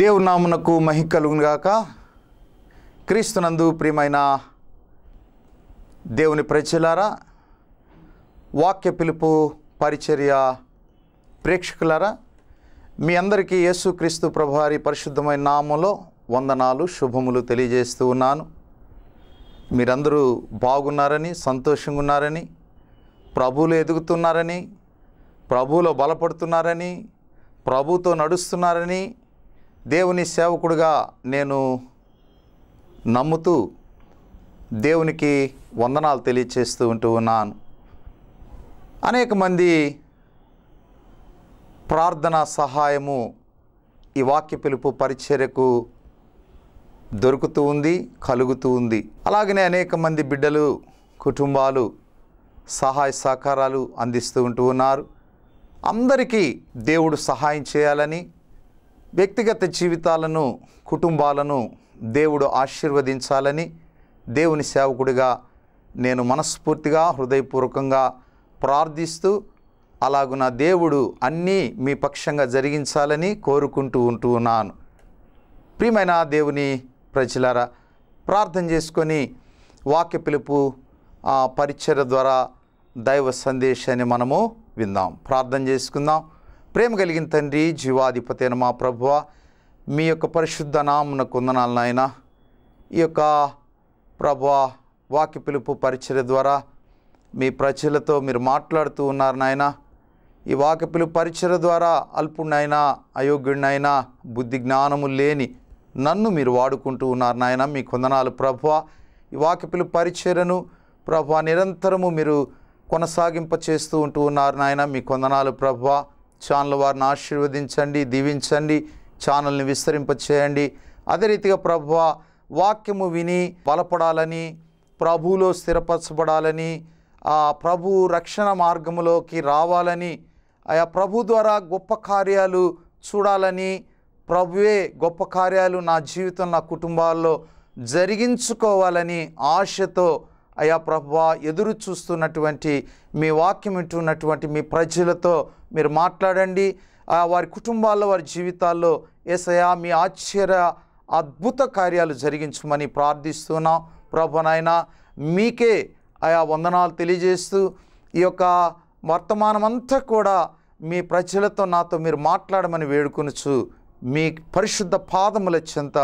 దేవుని నామునకు మహి కలుగునుగాక క్రీస్తునందు ప్రియమైన దేవుని ప్రజలారా వాక్య పిలుపు పరిచర్య ప్రేక్షకులారా మీ అందరికీ యేసుక్రీస్తు ప్రభువారి పరిశుద్ధమైన నామంలో వందనాలు శుభములు తెలియజేస్తూ ఉన్నాను. మీరందరూ బాగున్నారని సంతోషంగా ఉన్నారని ప్రభువులు ఎదుగుతున్నారని ప్రభువులో బలపడుతున్నారని ప్రభుతో నడుస్తున్నారని దేవుని సేవకుడుగా నేను నమ్ముతూ దేవునికి వందనాలు తెలియచేస్తూ ఉంటూ ఉన్నాను. అనేక మంది ప్రార్థన సహాయము ఈ వాక్య పిలుపు పరిచర్యకు దొరుకుతూ ఉంది కలుగుతూ ఉంది. అలాగనే అనేక మంది బిడ్డలు కుటుంబాలు సహాయ సహకారాలు అందిస్తూ ఉంటూ ఉన్నారు. అందరికీ దేవుడు సహాయం చేయాలని వ్యక్తిగత జీవితాలను కుటుంబాలను దేవుడు ఆశీర్వదించాలని దేవుని సేవకుడిగా నేను మనస్ఫూర్తిగా హృదయపూర్వకంగా ప్రార్థిస్తూ అలాగున దేవుడు అన్నీ మీ పక్షంగా జరిగించాలని కోరుకుంటూ ఉంటూ ఉన్నాను. ప్రియమైన దేవుని ప్రజలారా ప్రార్థన చేసుకొని వాక్య పిలుపు పరిచయ ద్వారా దైవ సందేశాన్ని మనము విందాం. ప్రార్థన చేసుకుందాం. ప్రేమ కలిగిన తండ్రి జీవాధిపతి అయిన మా ప్రభువ మీ యొక్క పరిశుద్ధ నామున కొందనాలు నాయన. ఈ యొక్క ప్రభా వాక్య పిలుపు పరిచయ ద్వారా మీ ప్రజలతో మీరు మాట్లాడుతూ ఉన్నారు నాయన. ఈ వాక్య పిలుపు పరిచయ ద్వారా అల్పుడినైనా అయోగ్యుడినైనా బుద్ధి జ్ఞానము లేని నన్ను మీరు వాడుకుంటూ ఉన్నారు నాయన. మీ కొందనాలు ప్రభువ. ఈ వాక్య పిలుపు పరిచయను ప్రభు నిరంతరము మీరు కొనసాగింప చేస్తూ ఉంటూ ఉన్నారు నాయన. మీ కొందనాలు ప్రభు ఛానల్ వారిని ఆశీర్వదించండి దీవించండి ఛానల్ని విస్తరింపచేయండి. అదే రీతిగా ప్రభు వాక్యము విని బలపడాలని ప్రభువులో స్థిరపరచబడాలని ఆ ప్రభు రక్షణ మార్గములోకి రావాలని ఆయా ప్రభు ద్వారా గొప్ప కార్యాలు చూడాలని ప్రభువే గొప్ప కార్యాలు నా జీవితం నా కుటుంబాల్లో జరిగించుకోవాలని ఆశతో అయా ప్రభువా ఎదురు చూస్తున్నటువంటి మీ వాక్యం వింటున్నటువంటి మీ ప్రజలతో మీరు మాట్లాడండి. ఆ వారి కుటుంబాల్లో వారి జీవితాల్లో ఏసయా మీ ఆశ్చర్య అద్భుత కార్యాలు జరిగించమని ప్రార్థిస్తున్నాం. ప్రభునైనా మీకే ఆయా వందనాలు తెలియజేస్తూ ఈ యొక్క వర్తమానమంతా కూడా మీ ప్రజలతో నాతో మీరు మాట్లాడమని వేడుకొనుచు మీ పరిశుద్ధ పాదముల చెంత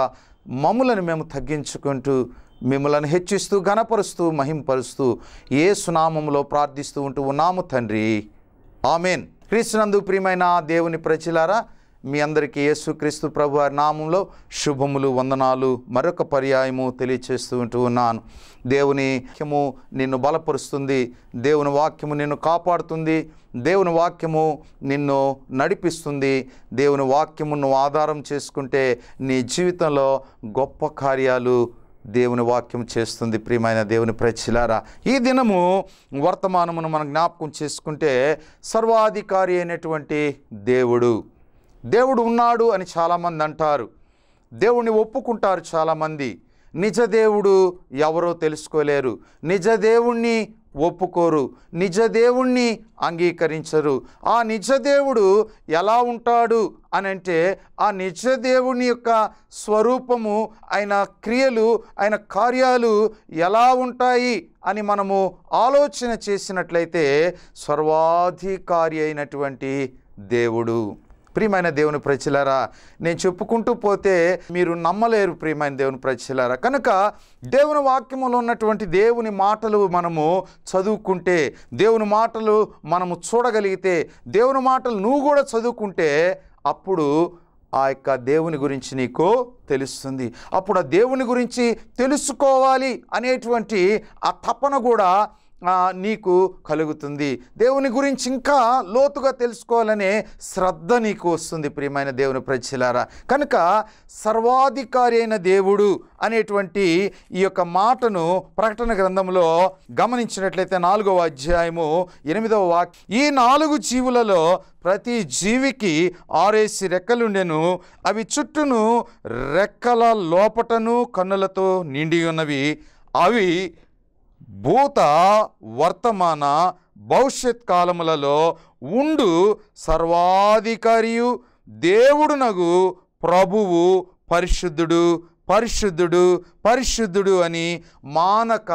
మమ్ములను మేము తగ్గించుకుంటూ మిమ్మలను హెచ్చిస్తూ ఘనపరుస్తూ మహింపరుస్తూ ఏ సునామంలో ప్రార్థిస్తూ ఉంటూ ఉన్నాము తండ్రి. ఆమెన్. క్రీస్తునందు ప్రియమైన దేవుని ప్రజలారా మీ అందరికీ యేసుక్రీస్తు ప్రభు వారి నామంలో శుభములు వందనాలు మరొక పర్యాయము తెలియచేస్తూ ఉంటూ ఉన్నాను. దేవుని వాక్యము నిన్ను బలపరుస్తుంది దేవుని వాక్యము నిన్ను కాపాడుతుంది దేవుని వాక్యము నిన్ను నడిపిస్తుంది దేవుని వాక్యమును ఆధారం చేసుకుంటే నీ జీవితంలో గొప్ప కార్యాలు దేవుని వాక్యం చేస్తుంది. ప్రియమైన దేవుని ప్రజలారా ఈ దినము వర్తమానమును మనం జ్ఞాపకం చేసుకుంటే సర్వాధికారి అయినటువంటి దేవుడు. దేవుడు ఉన్నాడు అని చాలామంది అంటారు. దేవుణ్ణి ఒప్పుకుంటారు చాలామంది. నిజ దేవుడు ఎవరో తెలుసుకోలేరు. నిజ దేవుణ్ణి ఒప్పుకోరు. నిజ దేవుణ్ణి అంగీకరించరు. ఆ నిజ దేవుడు ఎలా ఉంటాడు అని అంటే ఆ నిజదేవుని యొక్క స్వరూపము ఆయన క్రియలు ఆయన కార్యాలు ఎలా ఉంటాయి అని మనము ఆలోచన చేసినట్లయితే సర్వాధికారి అయినటువంటి దేవుడు. ప్రియమైన దేవుని ప్రజలారా నేను చెప్పుకుంటూ పోతే మీరు నమ్మలేరు ప్రియమైన దేవుని ప్రజలారా. కనుక దేవుని వాక్యములో ఉన్నటువంటి దేవుని మాటలు మనము చదువుకుంటే దేవుని మాటలు మనము చూడగలిగితే దేవుని మాటలు నువ్వు కూడా చదువుకుంటే అప్పుడు ఆ యొక్క దేవుని గురించి నీకు తెలుస్తుంది. అప్పుడు ఆ దేవుని గురించి తెలుసుకోవాలి అనేటువంటి ఆ తపన కూడా నీకు కలుగుతుంది. దేవుని గురించి ఇంకా లోతుగా తెలుసుకోవాలనే శ్రద్ధ నీకు వస్తుంది ప్రియమైన దేవుని ప్రజలారా. కనుక సర్వాధికారి అయిన దేవుడు అనేటువంటి ఈ యొక్క మాటను ప్రకటన గ్రంథంలో గమనించినట్లయితే నాలుగవ అధ్యాయము ఎనిమిదవ వాక్ ఈ నాలుగు జీవులలో ప్రతి జీవికి ఆరేసి రెక్కలుండెను. అవి చుట్టూను రెక్కల లోపటను కన్నులతో నిండి ఉన్నవి. అవి భూత వర్తమాన భవిష్యత్ కాలములలో ఉండు సర్వాధికారియు. దేవుడునగు ప్రభువు పరిశుద్ధుడు పరిశుద్ధుడు పరిశుద్ధుడు అని మానక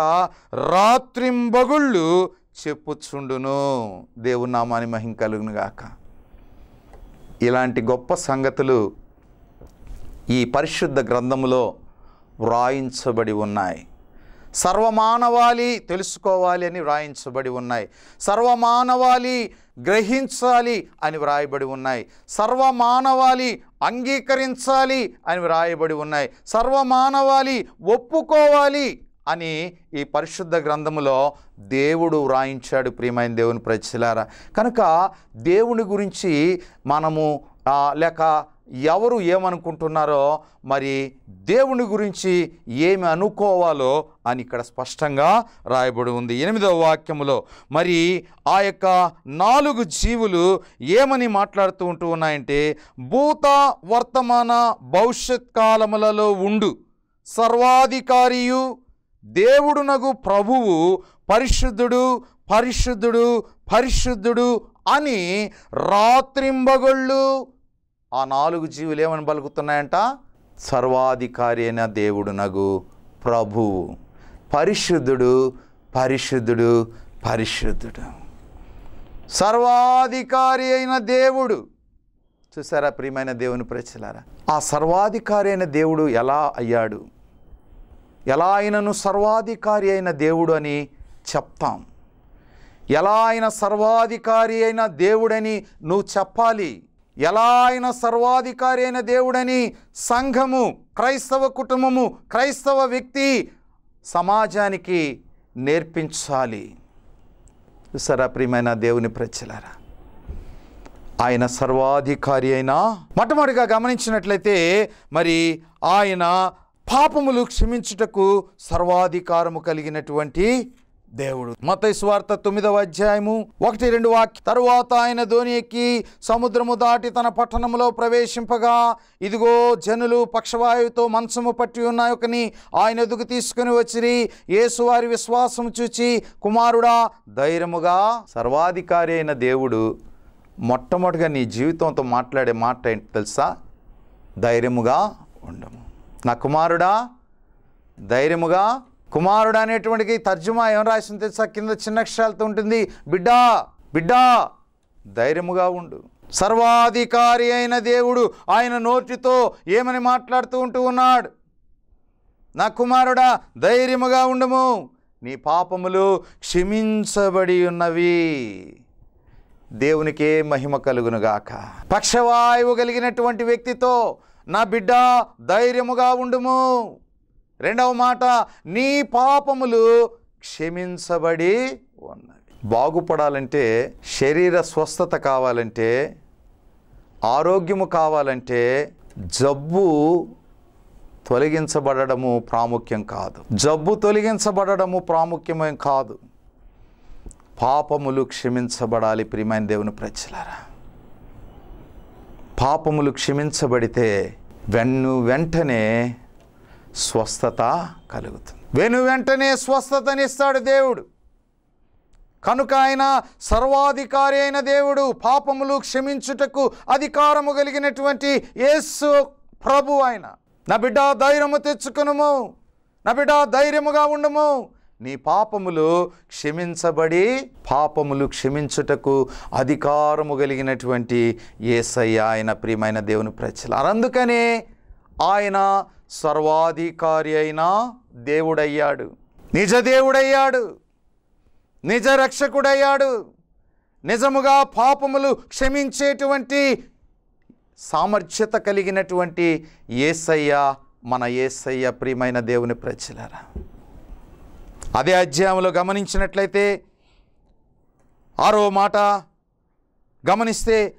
రాత్రింబగుళ్ళు చెప్పుచుండును. దేవుని నామాని మహిం కలుగునుగాక ఇలాంటి గొప్ప సంగతులు ఈ పరిశుద్ధ గ్రంథములో వ్రాయించబడి ఉన్నాయి. సర్వమానవాళి తెలుసుకోవాలి అని వ్రాయించబడి ఉన్నాయి. సర్వమానవాళి గ్రహించాలి అని వ్రాయబడి ఉన్నాయి. సర్వమానవాళి అంగీకరించాలి అని వ్రాయబడి ఉన్నాయి. సర్వమానవాళి ఒప్పుకోవాలి అని ఈ పరిశుద్ధ గ్రంథములో దేవుడు వ్రాయించాడు ప్రియమైన దేవుని ప్రజలారా. కనుక దేవుని గురించి మనము లేక ఎవరు ఏమనుకుంటున్నారో మరి దేవుని గురించి ఏమి అనుకోవాలో అని ఇక్కడ స్పష్టంగా రాయబడి ఉంది. ఎనిమిదవ వాక్యములో మరి ఆ యొక్క నాలుగు జీవులు ఏమని మాట్లాడుతూ ఉంటూ ఉన్నాయంటే భూత వర్తమాన భవిష్యత్ కాలములలో ఉండు సర్వాధికారియు దేవుడునగు ప్రభువు పరిశుద్ధుడు పరిశుద్ధుడు పరిశుద్ధుడు అని రాత్రింబగళ్ళు ఆ నాలుగు జీవులు ఏమని పలుకుతున్నాయంట సర్వాధికారి అయిన దేవుడు నగు ప్రభువు. పరిశుద్ధుడు పరిశుద్ధుడు పరిశుద్ధుడు. సర్వాధికారి అయిన దేవుడు. చూసారా ప్రియమైన దేవుని ప్రజలారా ఆ సర్వాధికారి అయిన దేవుడు ఎలా అయ్యాడు? ఎలా ఆయనను సర్వాధికారి అయిన దేవుడు అని చెప్తాం. ఎలా ఆయన సర్వాధికారి అయిన దేవుడని నువ్వు చెప్పాలి? ఎలా ఆయన సర్వాధికారి అయిన దేవుడని సంఘము క్రైస్తవ కుటుంబము క్రైస్తవ వ్యక్తి సమాజానికి నేర్పించాలి. చూసారా ప్రియమైన దేవుని ప్రజలారా? ఆయన సర్వాధికారి అయినా మొట్టమొదటిగా గమనించినట్లయితే మరి ఆయన పాపములు క్షమించుటకు సర్వాధికారము కలిగినటువంటి దేవుడు. మత స్వార్థ తొమ్మిదవ అధ్యాయము ఒకటి రెండు వాక్య తరువాత ఆయన ధోని ఎక్కి సముద్రము దాటి తన పట్టణంలో ప్రవేశింపగా ఇదిగో జనులు పక్షవాయువుతో మంచము పట్టి ఉన్నాయొకని ఆయన ఎదుగు తీసుకుని వచ్చిరి. యేసు వారి విశ్వాసం చూచి కుమారుడా ధైర్యముగా సర్వాధికారి అయిన దేవుడు మొట్టమొదటిగా నీ జీవితంతో మాట్లాడే మాట ఏంటి తెలుసా? ధైర్యముగా ఉండము. నా కుమారుడా ధైర్యముగా కుమారుడు అనేటువంటికి తర్జుమా ఏం రాసింది తెలుసా? కింద చిన్న అక్షరాలతో ఉంటుంది. బిడ్డా బిడ్డా ధైర్యముగా ఉండు. సర్వాధికారి అయిన దేవుడు ఆయన నోటితో ఏమని మాట్లాడుతూ ఉంటూ ఉన్నాడు? నా కుమారుడా ధైర్యముగా ఉండము. నీ పాపములు క్షమించబడి ఉన్నవి. దేవునికే మహిమ కలుగునుగాక. పక్షవాయువు కలిగినటువంటి వ్యక్తితో నా బిడ్డ ధైర్యముగా ఉండుము. రెండవ మాట నీ పాపములు క్షమించబడి ఉన్నవి. బాగుపడాలంటే శరీర స్వస్థత కావాలంటే ఆరోగ్యము కావాలంటే జబ్బు తొలగించబడము ప్రాముఖ్యం కాదు. జబ్బు తొలగించబడము ప్రాముఖ్యమేం కాదు. పాపములు క్షమించబడాలి ప్రియమైన దేవుని ప్రజలారా. పాపములు క్షమించబడితే వెన్ను వెంటనే స్వస్థత కలుగుతుంది. వెను వెంటనే స్వస్థతనిస్తాడు దేవుడు. కనుక ఆయన సర్వాధికారి అయిన దేవుడు పాపములు క్షమించుటకు అధికారము కలిగినటువంటి యేసు ప్రభు ఆయన. నా బిడ్డ ధైర్యము తెచ్చుకునుము. నా బిడ్డ ధైర్యముగా ఉండము. నీ పాపములు క్షమించబడి పాపములు క్షమించుటకు అధికారము కలిగినటువంటి ఏసయ్య ఆయన ప్రియమైన దేవుని ప్రజలు అందుకనే ఆయన సర్వాధికారి అయిన దేవుడయ్యాడు. నిజ దేవుడయ్యాడు. నిజ రక్షకుడయ్యాడు. నిజముగా పాపములు క్షమించేటువంటి సామర్థ్యత కలిగినటువంటి ఏసయ్య మన ఏసయ్య ప్రియమైన దేవుని ప్రజలరా. అదే అధ్యాయంలో గమనించినట్లయితే ఆరో మాట గమనిస్తే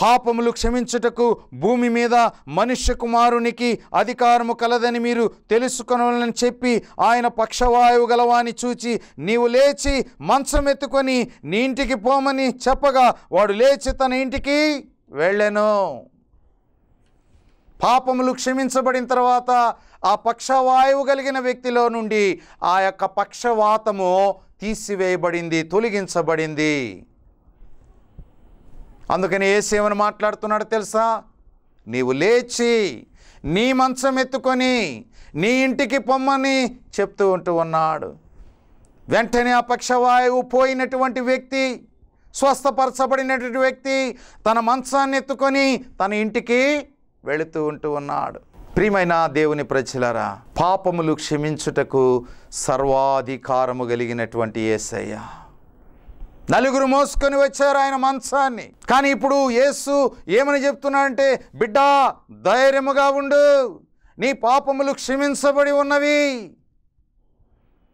పాపములు క్షమించుటకు భూమి మీద మనుష్య కుమారునికి అధికారము కలదని మీరు తెలుసుకొనాలని చెప్పి ఆయన పక్షవాయువు గలవాని చూచి నీవు లేచి మంచం ఎత్తుకొని నీ ఇంటికి పోమని చెప్పగా వాడు లేచి తన ఇంటికి వెళ్ళెను. పాపములు క్షమించబడిన తర్వాత ఆ పక్షవాయువు కలిగిన వ్యక్తిలో నుండి ఆ యొక్క పక్షవాతము తీసివేయబడింది తొలగించబడింది. అందుకని ఏసేమని మాట్లాడుతున్నాడు తెలుసా? నీవు లేచి నీ మంచం ఎత్తుకొని నీ ఇంటికి పొమ్మని చెప్తూ ఉంటూ ఉన్నాడు. వెంటనే ఆ పక్షవాయువు పోయినటువంటి వ్యక్తి స్వస్థపరచబడినటువంటి వ్యక్తి తన మంచాన్ని ఎత్తుకొని తన ఇంటికి వెళుతూ ఉంటూ ఉన్నాడు. ప్రియమైన దేవుని ప్రజలరా పాపములు క్షమించుటకు సర్వాధికారము కలిగినటువంటి యేసయ్య. నలుగురు మోసుకొని వచ్చారు ఆయన మంచాన్ని కానీ ఇప్పుడు యేసు ఏమని చెప్తున్నాడంటే బిడ్డా ధైర్యముగా ఉండు. నీ పాపములు క్షమించబడి ఉన్నవి.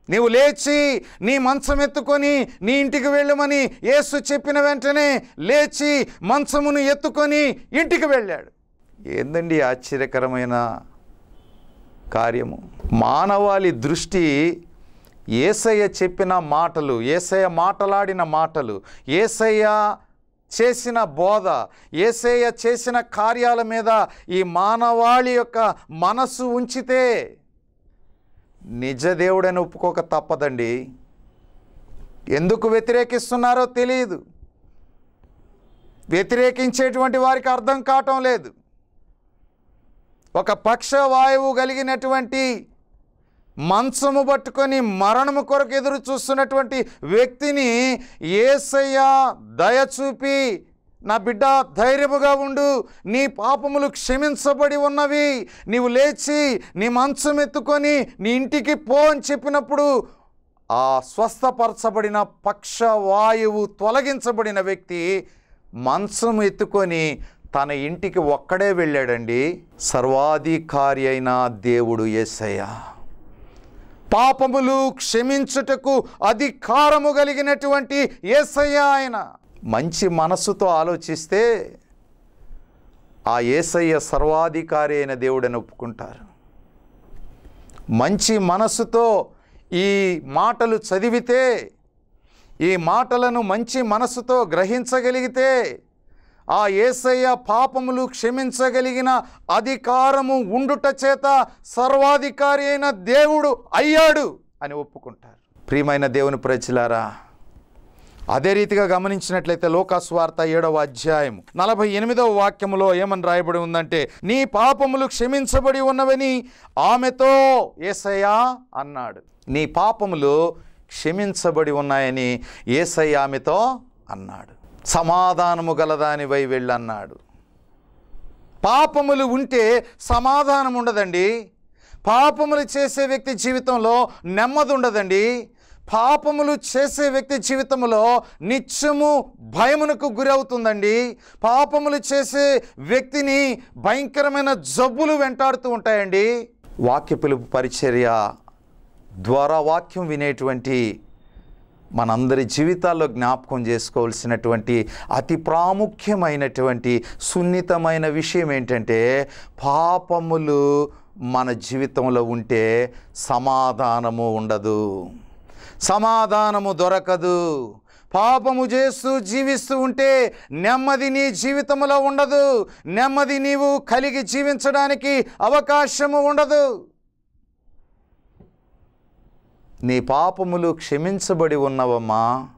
నీవు లేచి నీ మంచం ఎత్తుకొని నీ ఇంటికి వెళ్ళమని యేసు చెప్పిన వెంటనే లేచి మంచమును ఎత్తుకొని ఇంటికి వెళ్ళాడు. ఏందండి ఆశ్చర్యకరమైన కార్యము? మానవాళి దృష్టి ఏసయ్య చెప్పిన మాటలు ఏసయ్య మాటలాడిన మాటలు ఏసయ్య చేసిన బోధ ఏసయ్య చేసిన కార్యాల మీద ఈ మానవాళి యొక్క మనస్సు ఉంచితే నిజ దేవుడని ఒప్పుకోక తప్పదండి. ఎందుకు వ్యతిరేకిస్తున్నారో తెలియదు. వ్యతిరేకించేటువంటి వారికి అర్థం కావటం లేదు. ఒక పక్షవాయువు కలిగినటువంటి మంచము పట్టుకొని మరణము కొరకు ఎదురు చూస్తున్నటువంటి వ్యక్తిని ఏసయ్యా దయ చూపి నా బిడ్డ ధైర్యముగా ఉండు. నీ పాపములు క్షమించబడి ఉన్నవి. నీవు లేచి నీ మంచం ఎత్తుకొని నీ ఇంటికి పో అని చెప్పినప్పుడు ఆ స్వస్థపరచబడిన పక్షవాయువు తొలగించబడిన వ్యక్తి మంచం ఎత్తుకొని తన ఇంటికి ఒక్కడే వెళ్ళాడండి. సర్వాధికారి అయిన దేవుడు యేసయ్య పాపములు క్షమించుటకు అధికారము కలిగినటువంటి యేసయ్య ఆయన. మంచి మనస్సుతో ఆలోచిస్తే ఆ యేసయ్య సర్వాధికారి అయిన దేవుడని ఒప్పుకుంటారు. మంచి మనస్సుతో ఈ మాటలు చదివితే ఈ మాటలను మంచి మనస్సుతో గ్రహించగలిగితే ఆ ఏసయ్య పాపములు క్షమించగలిగిన అధికారము ఉండుట చేత సర్వాధికారి అయిన దేవుడు అయ్యాడు అని ఒప్పుకుంటారు. ప్రియమైన దేవుని ప్రజలారా అదే రీతిగా గమనించినట్లయితే లోకాస్వార్త ఏడవ అధ్యాయం నలభై ఎనిమిదవ వాక్యములో ఏమని రాయబడి ఉందంటే నీ పాపములు క్షమించబడి ఉన్నవని ఆమెతో ఏసయ్యా అన్నాడు. నీ పాపములు క్షమించబడి ఉన్నాయని ఏసయ్య ఆమెతో అన్నాడు. సమాధానము గలదానివై వెళ్ళన్నాడు. పాపములు ఉంటే సమాధానం ఉండదండి. పాపములు చేసే వ్యక్తి జీవితంలో నెమ్మది ఉండదండి. పాపములు చేసే వ్యక్తి జీవితంలో నిత్యము భయమునకు గురవుతుందండి. పాపములు చేసే వ్యక్తిని భయంకరమైన జబ్బులు వెంటాడుతూ ఉంటాయండి. వాక్య పిలుపు పరిచర్య ద్వారా వాక్యం వినేటువంటి మనందరి జీవితాల్లో జ్ఞాపకం చేసుకోవాల్సినటువంటి అతి ప్రాముఖ్యమైనటువంటి సున్నితమైన విషయం ఏంటంటే పాపములు మన జీవితంలో ఉంటే సమాధానము ఉండదు. సమాధానము దొరకదు. పాపము చేస్తూ జీవిస్తూ ఉంటే నెమ్మది నీ జీవితంలో ఉండదు. నెమ్మది నీవు కలిగి జీవించడానికి అవకాశము ఉండదు. నీ పాపములు క్షమించబడి ఉన్నవమ్మా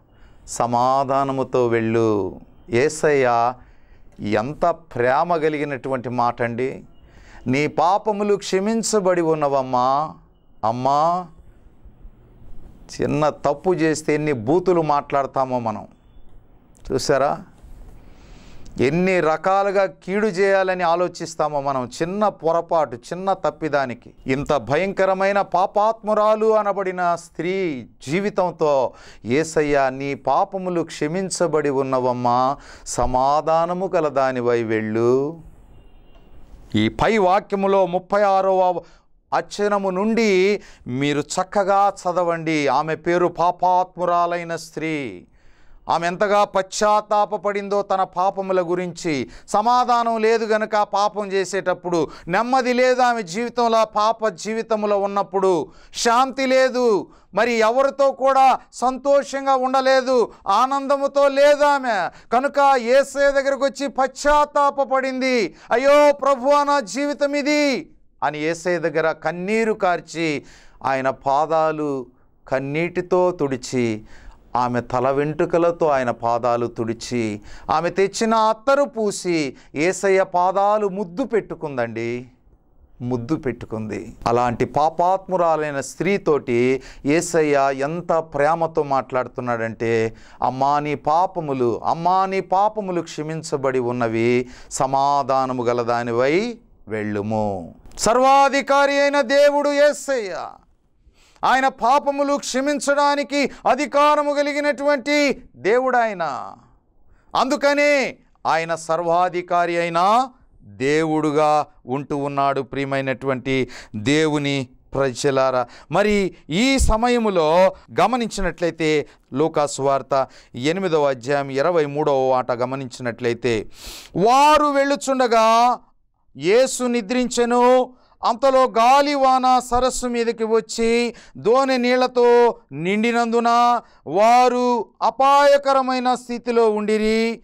సమాధానముతో వెళ్ళు. ఏసయ్య ఎంత ప్రేమ కలిగినటువంటి మాట అండి నీ పాపములు క్షమించబడి ఉన్నవమ్మా. అమ్మా చిన్న తప్పు చేస్తే ఎన్ని బూతులు మాట్లాడతామో మనం. చూసారా? ఎన్ని రకాలుగా కీడు చేయాలని ఆలోచిస్తామో మనం చిన్న పొరపాటు చిన్న తప్పిదానికి. ఇంత భయంకరమైన పాపాత్మురాలు అనబడిన స్త్రీ జీవితంతో ఏసయ్య నీ పాపములు క్షమించబడి ఉన్నవమ్మా సమాధానము కలదానివై వెళ్ళు. ఈ పై వాక్యములో ముప్పై ఆరవ అచ్చనము నుండి మీరు చక్కగా చదవండి. ఆమె పేరు పాపాత్మురాలైన స్త్రీ. ఆమె ఎంతగా పశ్చాత్తాపపడిందో తన పాపముల గురించి. సమాధానం లేదు గనుక పాపం చేసేటప్పుడు నెమ్మది లేదు ఆమె జీవితంలో పాప జీవితంలో ఉన్నప్పుడు. శాంతి లేదు. మరి ఎవరితో కూడా సంతోషంగా ఉండలేదు ఆనందముతో లేదు ఆమె. కనుక ఏసే దగ్గరకు వచ్చి పశ్చాత్తాపపడింది. అయ్యో ప్రభు నా జీవితం ఇది అని ఏసే దగ్గర కన్నీరు కార్చి ఆయన పాదాలు కన్నీటితో తుడిచి ఆమె తల వెంట్రుకలతో ఆయన పాదాలు తుడిచి ఆమె తెచ్చిన అత్తరు పూసి ఏసయ్య పాదాలు ముద్దు పెట్టుకుందండి. ముద్దు పెట్టుకుంది. అలాంటి పాపాత్మురాలైన స్త్రీతోటి ఏసయ్య ఎంత ప్రేమతో మాట్లాడుతున్నాడంటే అమ్మా నీ పాపములు అమ్మా నీ పాపములు క్షమించబడి ఉన్నవి సమాధానము గలదానివై వెళ్ళుము. సర్వాధికారి అయిన దేవుడు ఏసయ్య ఆయన పాపములు క్షమించడానికి అధికారము కలిగినటువంటి దేవుడు ఆయన అందుకనే ఆయన సర్వాధికారి అయిన దేవుడుగా ఉంటూ ఉన్నాడు ప్రియమైనటువంటి దేవుని ప్రజలారా. మరి ఈ సమయములో గమనించినట్లయితే లూకాసు వార్త ఎనిమిదవ అధ్యాయం ఇరవై మూడవ ఆట గమనించినట్లయితే వారు వెళ్ళుచుండగా యేసు నిద్రించెను అంతలో గాలివాన సరస్సు మీదకి వచ్చి దోనె నీళ్ళతో నిండినందున వారు అపాయకరమైన స్థితిలో ఉండిరి.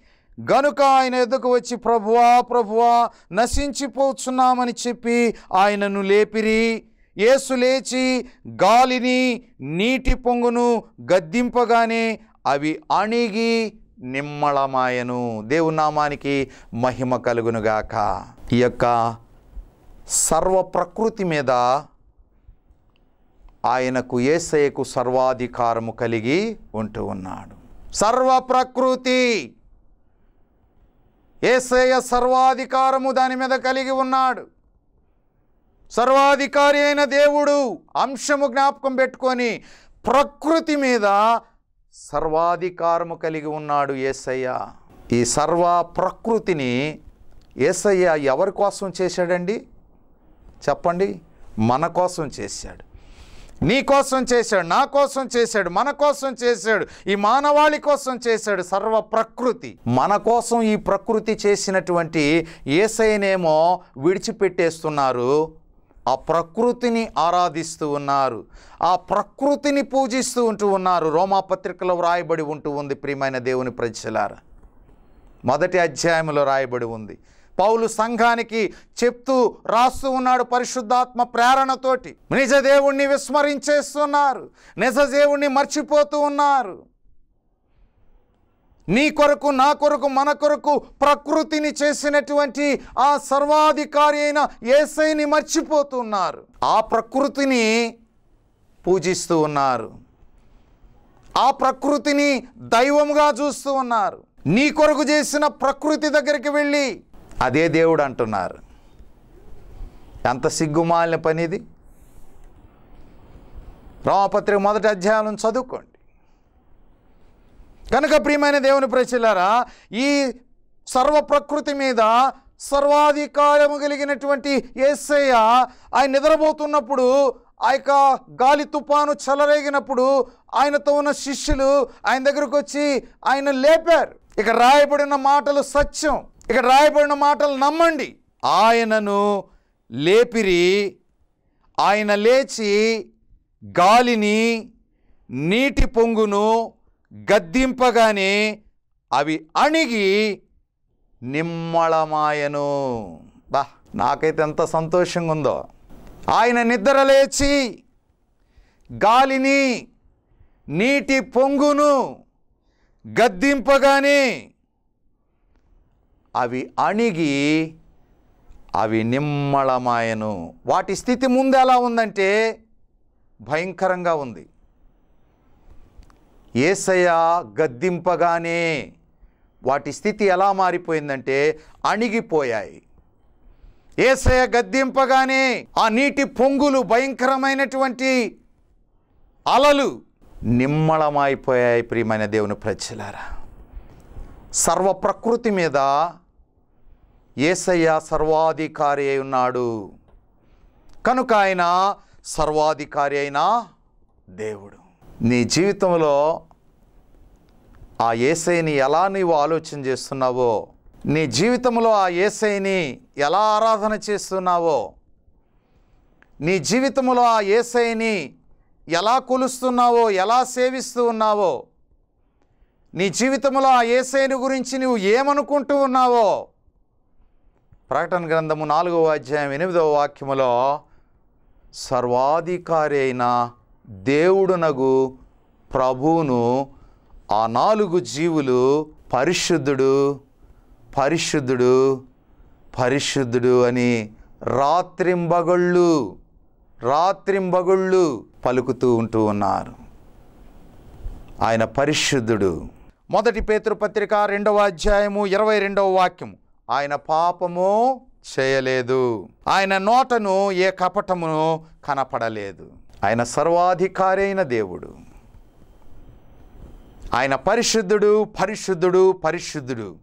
గనుక ఆయన ఎదుకు వచ్చి ప్రభువా ప్రభువా నశించిపోతున్నామని చెప్పి ఆయనను లేపిరి. యేసు లేచి గాలిని నీటి పొంగును గద్దింపగానే అవి అణిగి నిమ్మళమాయను. దేవునామానికి మహిమ కలుగునుగాక. ఈ యొక్క సర్వ ప్రకృతి మీద ఆయనకు ఏసయ్యకు సర్వాధికారము కలిగి ఉంటూ ఉన్నాడు. సర్వ ప్రకృతి! ఏసయ్య సర్వాధికారము దాని మీద కలిగి ఉన్నాడు. సర్వాధికారి అయిన దేవుడు అంశము జ్ఞాపకం పెట్టుకొని ప్రకృతి మీద సర్వాధికారము కలిగి ఉన్నాడు ఏసయ్య. ఈ సర్వ ప్రకృతిని ఏసయ్య ఎవరి కోసం చేశాడండి? చెప్పండి మన కోసం చేశాడు. నీ కోసం చేశాడు నా కోసం చేశాడు మన కోసం చేశాడు ఈ మానవాళి కోసం చేశాడు సర్వ ప్రకృతి. మన కోసం ఈ ప్రకృతి చేసినటువంటి ఏసైనేమో విడిచిపెట్టేస్తున్నారు ఆ ప్రకృతిని ఆరాధిస్తూ ఉన్నారు ఆ ప్రకృతిని పూజిస్తూ ఉంటూ ఉన్నారు. రోమాపత్రికలో వ్రాయబడి ఉంటూ ఉంది ప్రియమైన దేవుని ప్రజలారా. మొదటి అధ్యాయంలో రాయబడి ఉంది. పౌలు సంఘానికి చెప్తూ రాస్తూ ఉన్నాడు పరిశుద్ధాత్మ ప్రేరణతోటి. నిజ దేవుణ్ణి విస్మరించేస్తున్నారు. నిజ దేవుణ్ణి మర్చిపోతూ ఉన్నారు. నీ కొరకు నా కొరకు మన కొరకు ప్రకృతిని చేసినటువంటి ఆ సర్వాధికారి అయిన ఏసైని మర్చిపోతున్నారు. ఆ ప్రకృతిని పూజిస్తూ ఉన్నారు. ఆ ప్రకృతిని దైవముగా చూస్తూ ఉన్నారు. నీ కొరకు చేసిన ప్రకృతి దగ్గరికి వెళ్ళి అదే దేవుడు అంటున్నారు. ఎంత సిగ్గుమాలిన పనిది? రామపత్రిక మొదటి అధ్యాయాలను చదువుకోండి. కనుక ప్రియమైన దేవుని ప్రజలారా ఈ సర్వ ప్రకృతి మీద సర్వాధికారము కలిగినటువంటి యేసయ్య ఆయన నిద్రపోతున్నప్పుడు ఆ యొక్క గాలి తుపాను చెలరేగినప్పుడు ఆయనతో ఉన్న శిష్యులు ఆయన దగ్గరకు వచ్చి ఆయన లేపారు. ఇక రాయబడిన మాటలు సత్యం. ఇక్కడ రాయబడిన మాటలు నమ్మండి. ఆయనను లేపిరి ఆయన లేచి గాలిని నీటి పొంగును గద్దింపగానే అవి అణిగి నిమ్మళమాయను. బా నాకైతే ఎంత సంతోషంగా ఉందో ఆయన నిద్ర లేచి గాలిని నీటి పొంగును గద్దింపగానే అవి అణిగి అవి నిమ్మళమాయను. వాటి స్థితి ముందు ఎలా ఉందంటే భయంకరంగా ఉంది. ఏసయ గద్దింపగానే వాటి స్థితి ఎలా మారిపోయిందంటే అణిగిపోయాయి. ఏసయ గద్దింపగానే ఆ నీటి పొంగులు భయంకరమైనటువంటి అలలు నిమ్మళమైపోయాయి ప్రియమైన దేవుని ప్రజలారా. సర్వ ప్రకృతి మీద ఏసయ్య సర్వాధికారి అయి ఉన్నాడు. కనుక ఆయన సర్వాధికారి అయిన దేవుడు. నీ జీవితంలో ఆ ఏసైని ఎలా నీవు ఆలోచన చేస్తున్నావో నీ జీవితంలో ఆ ఏసైని ఎలా ఆరాధన చేస్తున్నావో నీ జీవితంలో ఆ ఏసైని ఎలా కొలుస్తున్నావో ఎలా సేవిస్తూ ఉన్నావో నీ జీవితంలో ఆ ఏసైని గురించి నువ్వు ఏమనుకుంటూ ఉన్నావో ప్రకటన గ్రంథము నాలుగవ అధ్యాయం ఎనిమిదవ వాక్యములో సర్వాధికారి అయిన దేవుడునగు ప్రభువును ఆ నాలుగు జీవులు పరిశుద్ధుడు పరిశుద్ధుడు పరిశుద్ధుడు అని రాత్రింబగళ్ళు రాత్రింబగళ్ళు పలుకుతూ ఉంటూ ఉన్నారు. ఆయన పరిశుద్ధుడు. మొదటి పేతృపత్రిక రెండవ అధ్యాయము ఇరవై రెండవ వాక్యము. ఆయన పాపము చేయలేదు. ఆయన నోటను ఏ కపటమును కనపడలేదు. ఆయన సర్వాధికారి అయిన దేవుడు. ఆయన పరిశుద్ధుడు పరిశుద్ధుడు పరిశుద్ధుడు.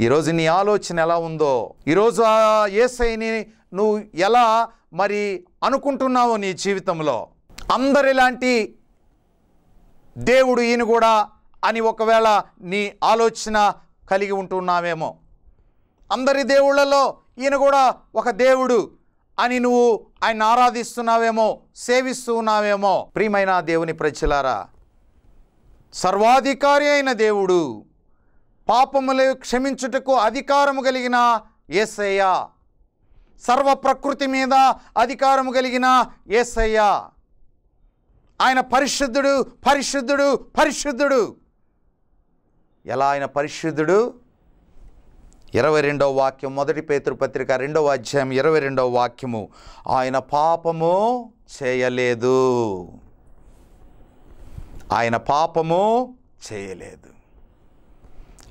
ఈరోజు నీ ఆలోచన ఎలా ఉందో ఈరోజు ఆ ఏసైని నువ్వు ఎలా మరి అనుకుంటున్నావో నీ జీవితంలో? అందరిలాంటి దేవుడు ఈయన కూడా అని ఒకవేళ నీ ఆలోచన కలిగి ఉంటున్నావేమో. అందరి దేవుళ్ళలో ఈయన కూడా ఒక దేవుడు అని నువ్వు ఆయన ఆరాధిస్తున్నావేమో సేవిస్తూ ఉన్నావేమో ప్రియమైన దేవుని ప్రజలారా సర్వాధికారి అయిన దేవుడు పాపములు క్షమించుటకు అధికారము కలిగిన ఏసయ్య సర్వ ప్రకృతి మీద అధికారము కలిగిన ఏసయ్య. ఆయన పరిశుద్ధుడు పరిశుద్ధుడు పరిశుద్ధుడు. ఎలా ఆయన పరిశుద్ధుడు? ఇరవై రెండవ వాక్యం మొదటి పేతృపత్రిక రెండవ అధ్యాయం ఇరవై రెండవ వాక్యము. ఆయన పాపము చేయలేదు. ఆయన పాపము చేయలేదు.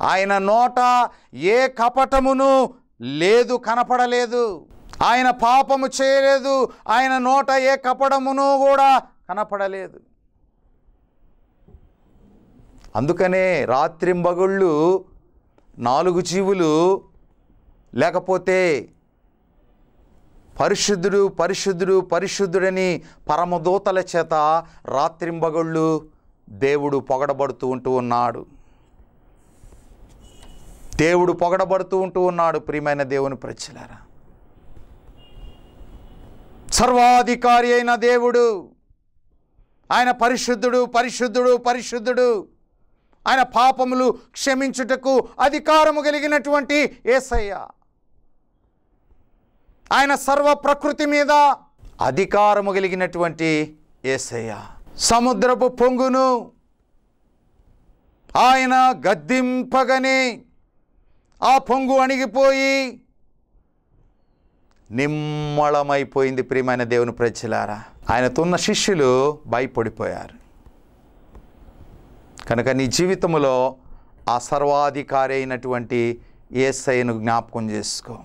ఆయన నోట ఏ కపటమును లేదు కనపడలేదు. ఆయన పాపము చేయలేదు. ఆయన నోట ఏ కపటమును కూడా కనపడలేదు. అందుకనే రాత్రింబగుళ్ళు నాలుగు జీవులు లేకపోతే పరిశుద్ధుడు పరిశుద్ధుడు పరిశుద్ధుడని పరమదూతల చేత రాత్రింబగళ్ళు దేవుడు పొగడబడుతూ ఉంటూ ఉన్నాడు. దేవుడు పొగడబడుతూ ఉంటూ ఉన్నాడు ప్రియమైన దేవుని ప్రజలారా. సర్వాధికారి అయిన దేవుడు ఆయన పరిశుద్ధుడు పరిశుద్ధుడు పరిశుద్ధుడు ఆయన పాపములు క్షమించుటకు అధికారము కలిగినటువంటి ఏసయ్య. ఆయన సర్వ ప్రకృతి మీద అధికారము కలిగినటువంటి ఏసయ్య. సముద్రపు పొంగును ఆయన గద్దింపగని ఆ పొంగు అణిగిపోయి నిమ్మళమైపోయింది ప్రియమైన దేవుని ప్రజలారా. ఉన్న శిష్యులు భయపడిపోయారు. కనుక నీ జీవితంలో ఆ సర్వాధికారి అయినటువంటి ఏసైను జ్ఞాపకం చేసుకో.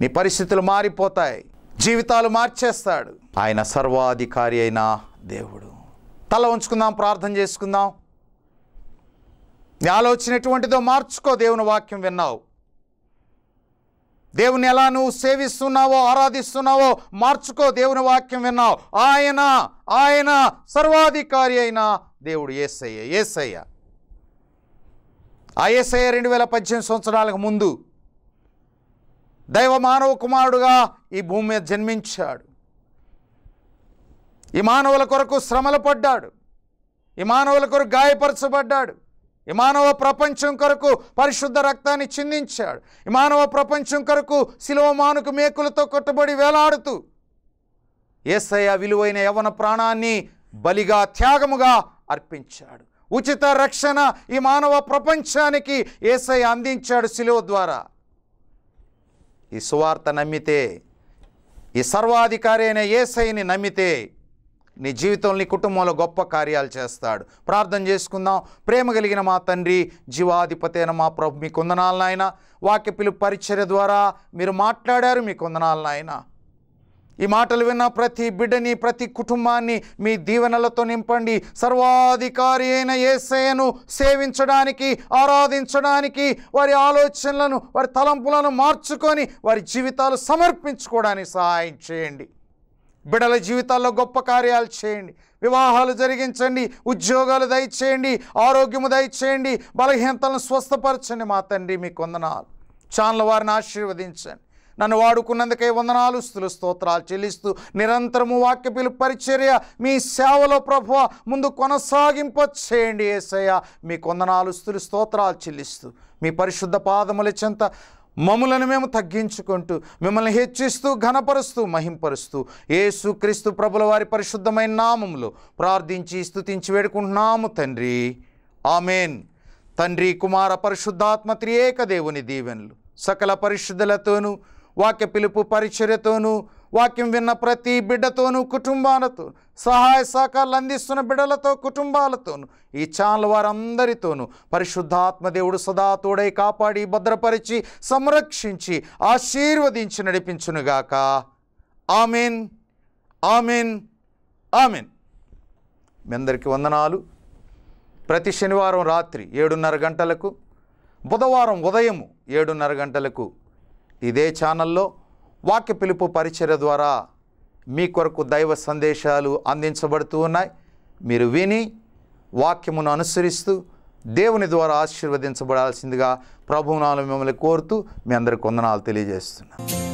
నీ పరిస్థితులు మారిపోతాయి జీవితాలు మార్చేస్తాడు. ఆయన సర్వాధికారి అయిన దేవుడు. తల ఉంచుకుందాం ప్రార్థన చేసుకుందాం. నీ ఆలోచన ఎటువంటిదో మార్చుకో దేవుని వాక్యం విన్నావు. దేవుని ఎలా నువ్వు సేవిస్తున్నావో ఆరాధిస్తున్నావో మార్చుకో దేవుని వాక్యం విన్నావు. ఆయన ఆయన సర్వాధికారి అయిన దేవుడు ఏసయ్య ఏసయ్య. ఆ ఏసయ్య రెండు వేల పద్దెనిమిది సంవత్సరాలకు ముందు దైవ మానవ కుమారుడుగా ఈ భూమి మీద జన్మించాడు. ఈ మానవుల కొరకు శ్రమలు పడ్డాడు. ఈ మానవుల కొరకు గాయపరచబడ్డాడు. ఈ మానవ ప్రపంచం కొరకు పరిశుద్ధ రక్తాన్ని చిందించాడు. ఈ మానవ ప్రపంచం కొరకు శిలువ మానుకు మేకులతో కొట్టబడి వేలాడుతూ ఏసయ్య విలువైన యవన ప్రాణాన్ని బలిగా త్యాగముగా అర్పించాడు. ఉచిత రక్షణ ఈ మానవ ప్రపంచానికి ఏసై అందించాడు శిలువ ద్వారా. ఈ సువార్త నమ్మితే ఈ సర్వాధికారి అయిన ఏసైని నమ్మితే నీ జీవితంలో నీ కుటుంబంలో గొప్ప కార్యాలు చేస్తాడు. ప్రార్థన చేసుకుందాం. ప్రేమ కలిగిన మా తండ్రి జీవాధిపతి అయిన మా ప్రభు మీ కొందనాలు వాక్య పిలుపు పరిచర్య ద్వారా మీరు మాట్లాడారు మీ కొందనాలు ఈ మాటలు విన్న ప్రతి బిడ్డని ప్రతి కుటుంబాన్ని మీ దీవెనలతో నింపండి. సర్వాధికారి అయిన ఏసయ్యను సేవించడానికి ఆరాధించడానికి వారి ఆలోచనలను వారి తలంపులను మార్చుకొని వారి జీవితాలు సమర్పించుకోవడానికి సహాయం చేయండి. బిడల జీవితాల్లో గొప్ప కార్యాలు చేయండి. వివాహాలు జరిగించండి. ఉద్యోగాలు దయచేయండి. ఆరోగ్యము దయచేయండి. బలహీనతలను స్వస్థపరచండి మా తండ్రి మీకు వందనాలు. ఛానల్ వారిని ఆశీర్వదించండి. నన్ను వాడుకున్నందుకే వందనాలు స్థులు స్తోత్రాలు చెల్లిస్తూ నిరంతరము వాక్య పరిచర్య మీ సేవలో ప్రభు ముందు కొనసాగింప చేయండి ఏసయ్య. మీ కొందనాలు స్థులు స్తోత్రాలు చెల్లిస్తూ మీ పరిశుద్ధ పాదముల చెంత మమ్ములను మేము తగ్గించుకుంటూ మిమ్మల్ని హెచ్చిస్తూ ఘనపరుస్తూ మహింపరుస్తూ ఏసు క్రీస్తు ప్రభుల వారి పరిశుద్ధమైన నామములో ప్రార్థించి స్థుతించి వేడుకుంటున్నాము తండ్రి. ఆమెన్. తండ్రి కుమార పరిశుద్ధాత్మ త్రియేక దేవుని దీవెనలు సకల పరిశుద్ధులతోనూ వాక్య పిలుపు పరిచర్యతోనూ వాక్యం విన్న ప్రతి బిడ్డతోనూ కుటుంబాలతో సహాయ సహకారాలు అందిస్తున్న బిడ్డలతో కుటుంబాలతోనూ ఈ ఛానల్ వారందరితోనూ పరిశుద్ధాత్మదేవుడు సదా తోడై కాపాడి భద్రపరిచి సంరక్షించి ఆశీర్వదించి నడిపించునుగాక. ఆమెన్. ఆమెన్. ఆమెన్. మీ అందరికీ వందనాలు. ప్రతి శనివారం రాత్రి ఏడున్నర గంటలకు బుధవారం ఉదయము ఏడున్నర గంటలకు ఇదే ఛానల్లో వాక్య పిలుపు పరిచర్య ద్వారా మీ కొరకు దైవ సందేశాలు అందించబడుతూ ఉన్నాయి. మీరు విని వాక్యమును అనుసరిస్తూ దేవుని ద్వారా ఆశీర్వదించబడాల్సిందిగా ప్రభువునాలు మిమ్మల్ని కోరుతూ మీ అందరికి వందనాలు తెలియజేస్తున్నాను.